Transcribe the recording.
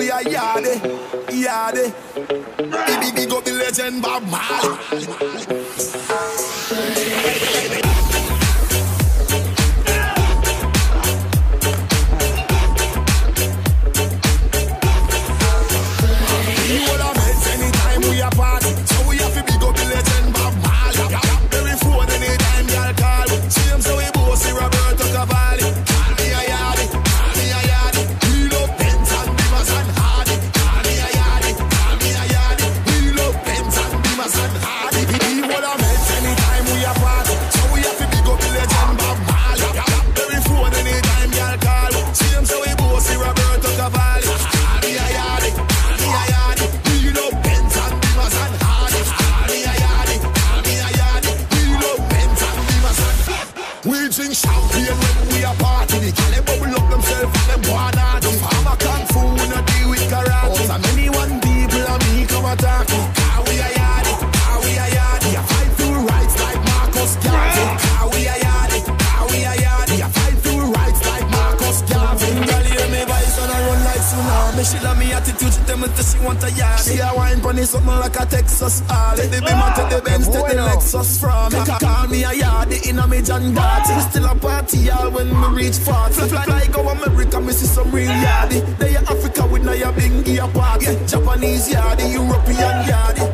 we a yardy, yardy. Big big up the legend Bob Marley. Drink champagne when we a party. The gal them bubble up themselves and them wanna do. Farmer kung fu, we no deal with karate. So many one people and me come attack. Car we a tsunami. She love me attitude, she tell me that she want a yardie. She a wine it something like a Texas Harley. Take the Beamer, take the Benz, take the Lexus from me. Ca- Call me a yardie in a me John. Still a party y'all when me reach 40. Fly, fly, fly go America, me see some real yardie. They Africa with now a bingy a party. Japanese yardie, European yardie.